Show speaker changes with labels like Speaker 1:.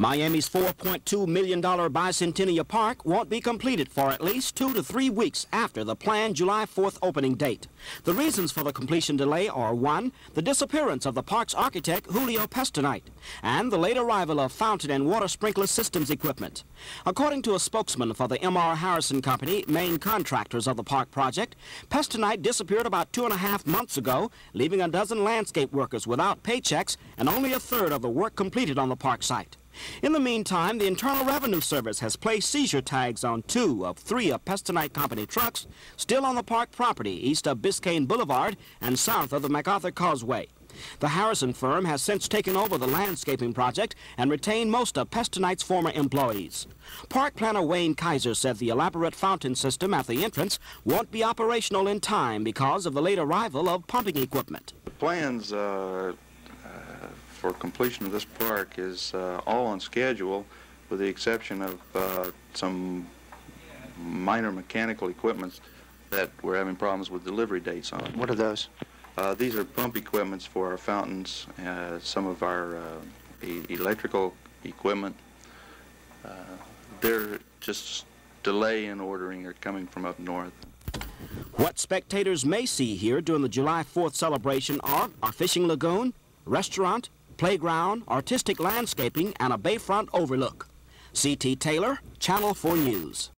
Speaker 1: Miami's $4.2 million Bicentennial Park won't be completed for at least two to three weeks after the planned July 4th opening date. The reasons for the completion delay are one, the disappearance of the park's architect Julio Pestonite, and the late arrival of fountain and water sprinkler systems equipment. According to a spokesman for the M.R. Harrison Company, main contractors of the park project, Pestonite disappeared about two and a half months ago, leaving a dozen landscape workers without paychecks and only a third of the work completed on the park site. In the meantime, the Internal Revenue Service has placed seizure tags on two of three of Pestonite Company trucks still on the park property east of Biscayne Boulevard and south of the MacArthur Causeway. The Harrison firm has since taken over the landscaping project and retained most of Pestonite's former employees. Park planner Wayne Kiser said the elaborate fountain system at the entrance won't be operational in time because of the late arrival of pumping equipment.
Speaker 2: Plans uh, for completion of this park is uh, all on schedule with the exception of uh, some minor mechanical equipment that we're having problems with delivery dates on.
Speaker 3: What are those?
Speaker 2: Uh, these are pump equipments for our fountains, uh, some of our uh, e electrical equipment. Uh, they're just delay in ordering are coming from up north.
Speaker 1: What spectators may see here during the July 4th celebration are a fishing lagoon, restaurant, playground, artistic landscaping, and a bayfront overlook. C.T. Taylor, Channel 4 News.